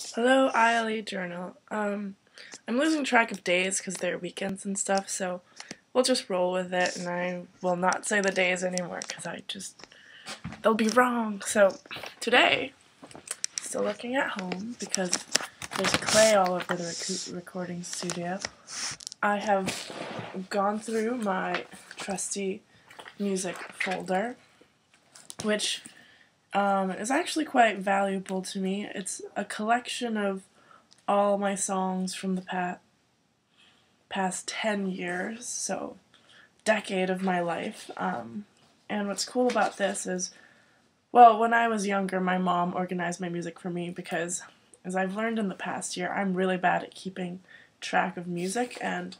Hello, ILE Journal. Um, I'm losing track of days because they're weekends and stuff, so we'll just roll with it, and I will not say the days anymore because I just they'll be wrong. So today, still looking at home because there's clay all over the rec- recording studio. I have gone through my trusty music folder, which um, is actually quite valuable to me. It's a collection of all my songs from the past past 10 years, so decade of my life. Um, and what's cool about this is, well, when I was younger, my mom organized my music for me because, as I've learned in the past year, I'm really bad at keeping track of music, and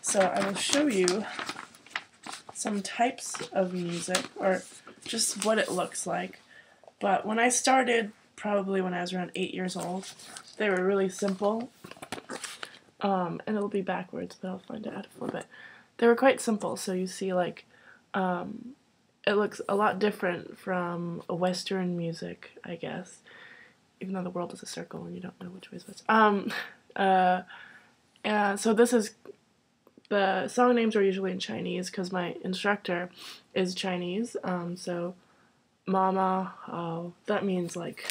so I will show you some types of music, or just what it looks like. But when I started, probably when I was around eight years old, they were really simple. Um, and it'll be backwards, but I'll find it out a little bit. They were quite simple, so you see, like, um, it looks a lot different from a Western music, I guess. Even though the world is a circle and you don't know which way is which. Um, uh, so this is the song names are usually in Chinese because my instructor is Chinese. Um, so Mama, oh, that means like.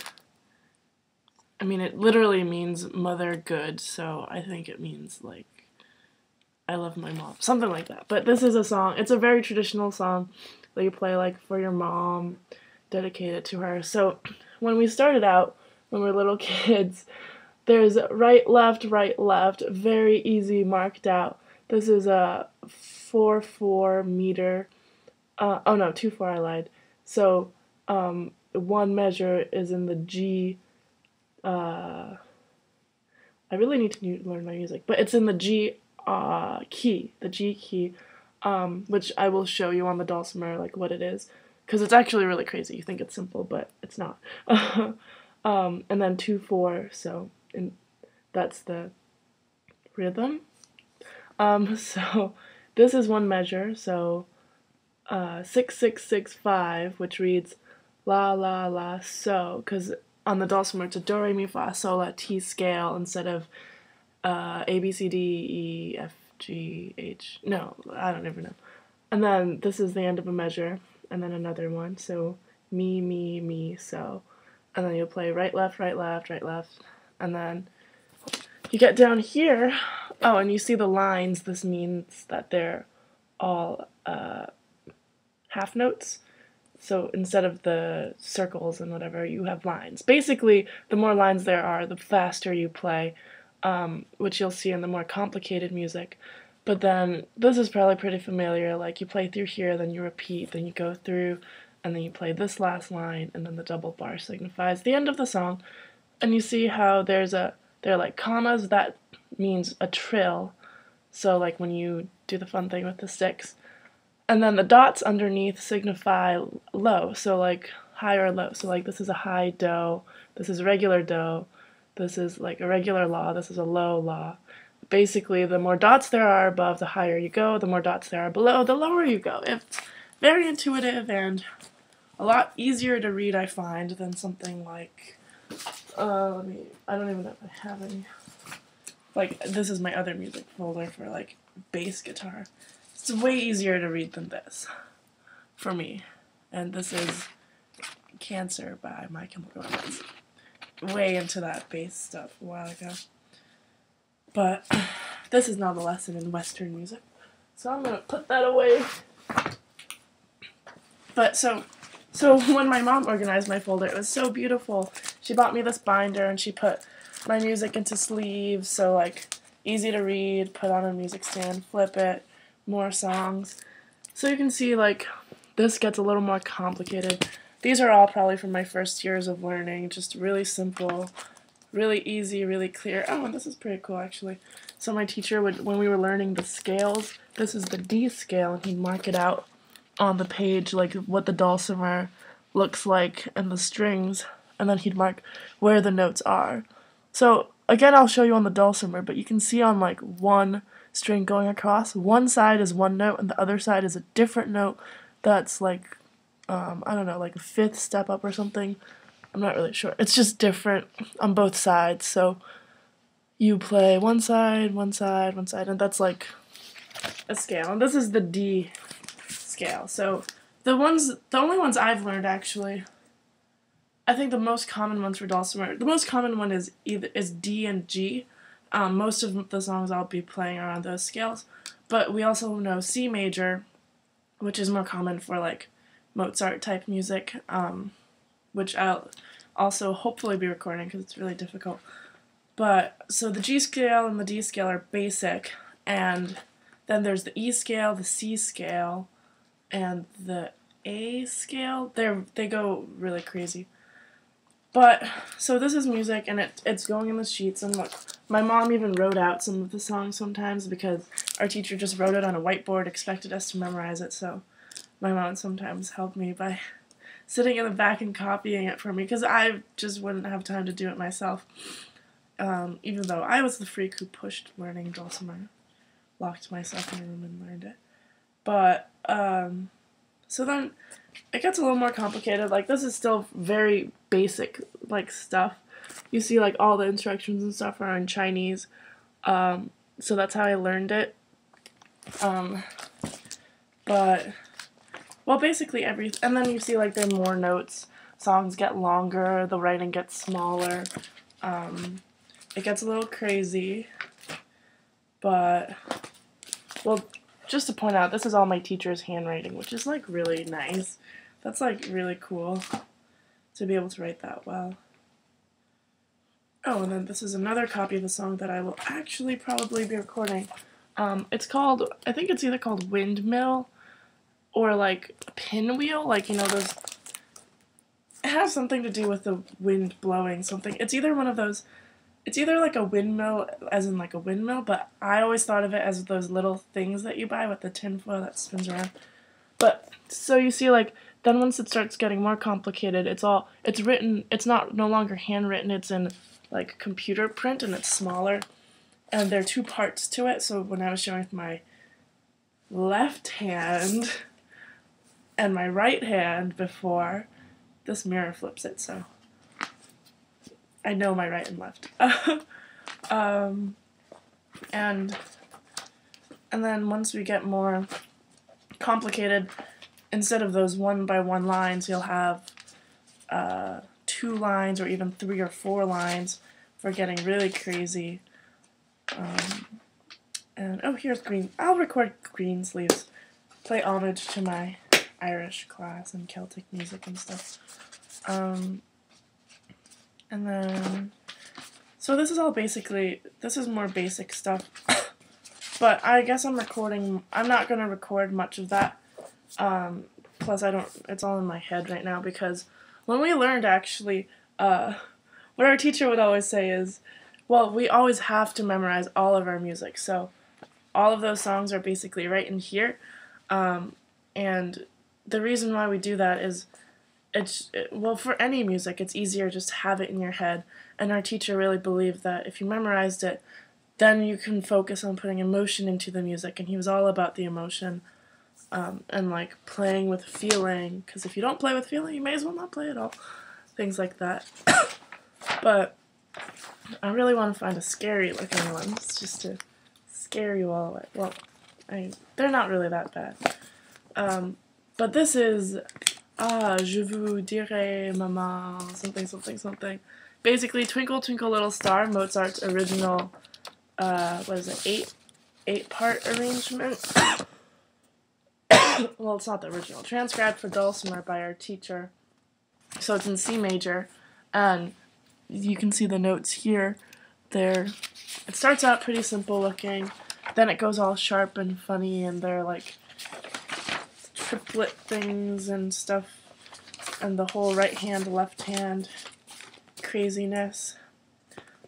I mean, it literally means mother good, so I think it means like I love my mom, something like that. But this is a song. It's a very traditional song that you play like for your mom, dedicated to her. So when we started out, when we were little kids, there's right, left, right, left, very easy marked out. This is a 4 4 meter. Uh, oh no, 2 4, I lied. So um, one measure is in the G. Uh, I really need to learn my music, but it's in the G uh, key, the G key, um, which I will show you on the dulcimer, like what it is, because it's actually really crazy. You think it's simple, but it's not. um, and then two four, so that's the rhythm. Um, so this is one measure, so uh, six six six five, which reads la la la so, because on the dulcimer it's a do re mi fa sol la ti scale instead of uh, A B C D E F G H. No, I don't even know. And then this is the end of a measure, and then another one. So me me me so, and then you'll play right left right left right left, and then you get down here. Oh, and you see the lines. This means that they're all uh, half notes. So instead of the circles and whatever, you have lines. Basically, the more lines there are, the faster you play, um, which you'll see in the more complicated music. But then this is probably pretty familiar. Like you play through here, then you repeat, then you go through, and then you play this last line, and then the double bar signifies the end of the song. And you see how there's a there are like commas that means a trill. So like when you do the fun thing with the sticks, and then the dots underneath signify low, so like high or low. So like this is a high do, this is regular do, this is like a regular la, this is a low la. Basically, the more dots there are above, the higher you go. The more dots there are below, the lower you go. It's very intuitive and a lot easier to read, I find, than something like. Uh, let me. I don't even know if I have any. Like this is my other music folder for like bass guitar. It's way easier to read than this for me. And this is Cancer by My Chemical Romance. Way into that bass stuff a while ago. But this is not a lesson in Western music. So I'm gonna put that away. But so so when my mom organized my folder, it was so beautiful. She bought me this binder and she put my music into sleeves, so like easy to read, put on a music stand, flip it, more songs. So you can see like this gets a little more complicated. These are all probably from my first years of learning, just really simple, really easy, really clear. Oh, this is pretty cool actually. So my teacher would, when we were learning the scales, this is the D scale, and he'd mark it out on the page, like what the dulcimer looks like and the strings, and then he'd mark where the notes are. So again, I'll show you on the dulcimer, but you can see on like one string going across. One side is one note and the other side is a different note that's like, um, I don't know, like a fifth step up or something. I'm not really sure. It's just different on both sides. So you play one side, one side, one side, and that's like a scale. And this is the D scale. So the ones, the only ones I've learned actually, I think the most common ones for dulcimer, the most common one is either is D and G. Um, most of the songs I'll be playing are on those scales, but we also know C major, which is more common for like Mozart type music, um, which I'll also hopefully be recording because it's really difficult. But so the G scale and the D scale are basic, and then there's the E scale, the C scale, and the A scale. They're they go really crazy. But so this is music and it it's going in the sheets and look, my mom even wrote out some of the songs sometimes because our teacher just wrote it on a whiteboard, expected us to memorize it, so my mom sometimes helped me by sitting in the back and copying it for me because I just wouldn't have time to do it myself. Um, even though I was the freak who pushed learning dulcimer, locked myself in a room and learned it. But um, so then it gets a little more complicated. Like this is still very basic like stuff. You see like all the instructions and stuff are in Chinese. Um, so that's how I learned it. Um, but well, basically every, and then you see like there are more notes. Songs get longer, the writing gets smaller. Um, it gets a little crazy, but well, just to point out, this is all my teacher's handwriting, which is like really nice. That's like really cool to be able to write that well. Oh, and then this is another copy of the song that I will actually probably be recording. Um, it's called, I think it's either called Windmill or like pinwheel, like you know those. It has something to do with the wind blowing something. It's either one of those. It's either like a windmill, as in like a windmill, but I always thought of it as those little things that you buy with the tinfoil that spins around. But so you see, like then once it starts getting more complicated, it's all it's written. It's not no longer handwritten. It's in like computer print and it's smaller, and there are two parts to it. So when I was showing with my left hand and my right hand before this mirror flips it, so I know my right and left. um, and and then once we get more complicated, instead of those one by one lines, you'll have uh, two lines or even three or four lines for getting really crazy. Um, and oh, here's green. I'll record Greensleeves. Play homage to my Irish class and Celtic music and stuff. Um, and then, so this is all basically, this is more basic stuff. but I guess I'm recording, I'm not going to record much of that. Um, plus I don't, it's all in my head right now because when we learned actually, uh, what our teacher would always say is, well, we always have to memorize all of our music. So all of those songs are basically right in here. Um, and the reason why we do that is it's it, well for any music it's easier just have it in your head and our teacher really believed that if you memorized it then you can focus on putting emotion into the music and he was all about the emotion um, and like playing with feeling because if you don't play with feeling you may as well not play at all things like that but I really want to find a scary looking one just to scare you all away well I, they're not really that bad um, but this is Ah, je vous dirai, maman, something, something, something. Basically, Twinkle Twinkle Little Star, Mozart's original, uh, what is it, eight, eight part arrangement. well, it's not the original. Transcribed for dulcimer by our teacher. So it's in C major, and you can see the notes here. There, it starts out pretty simple looking, then it goes all sharp and funny, and they're like triplet things and stuff, and the whole right hand, left hand craziness.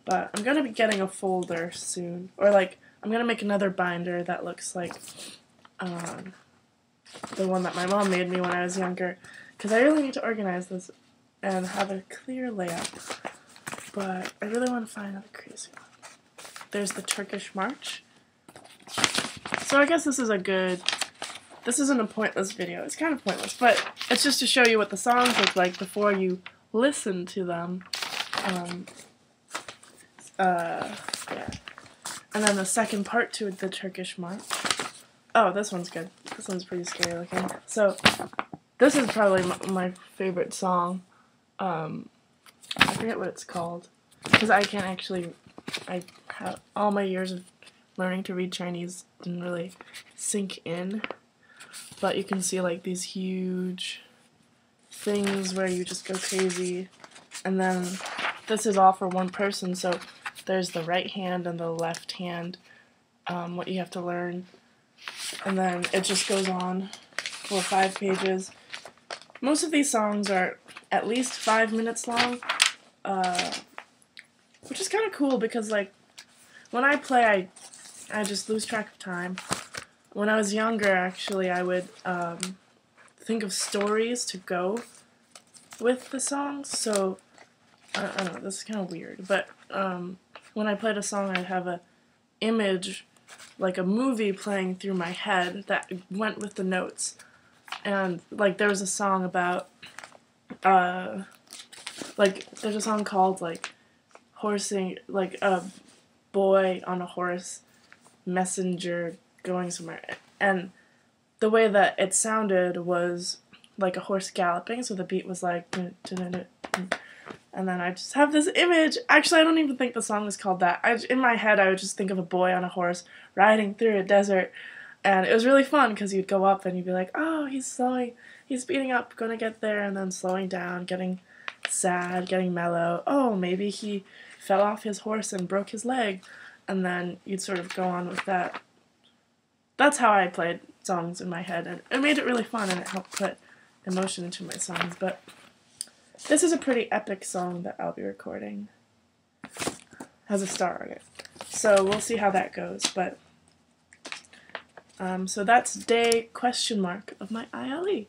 But I'm going to be getting a folder soon. Or, like, I'm going to make another binder that looks like um, the one that my mom made me when I was younger. Because I really need to organize this and have a clear layout. But I really want to find another crazy one. There's the Turkish March. So I guess this is a good this isn't a pointless video. It's kind of pointless, but it's just to show you what the songs look like before you listen to them. Um, uh, yeah. And then the second part to the Turkish march. Oh, this one's good. This one's pretty scary looking. So, this is probably my, favorite song. Um, I forget what it's called because I can't actually. I have all my years of learning to read Chinese didn't really sink in, but you can see like these huge things where you just go crazy, and then this is all for one person. So there's the right hand and the left hand. Um, what you have to learn, and then it just goes on for five pages. Most of these songs are at least five minutes long, uh, which is kind of cool because like when I play, I I just lose track of time. When I was younger, actually, I would um, think of stories to go with the songs. So I, I don't know. This is kind of weird, but um, when I played a song, I'd have a image, like a movie playing through my head that went with the notes. And like there was a song about, uh, like there's a song called like horsing, like a boy on a horse, messenger going somewhere, and the way that it sounded was like a horse galloping, so the beat was like and then I just have this image. Actually, I don't even think the song is called that. I, in my head, I would just think of a boy on a horse riding through a desert, and it was really fun because you'd go up and you'd be like, "Oh, he's slowing, he's speeding up, gonna get there," and then slowing down, getting sad, getting mellow. Oh, maybe he fell off his horse and broke his leg, and then you'd sort of go on with that. That's how I played songs in my head, and it made it really fun, and it helped put emotion into my songs, but. This is a pretty epic song that I'll be recording. Has a star on it. So we'll see how that goes, but um, so that's day question mark of my ILE.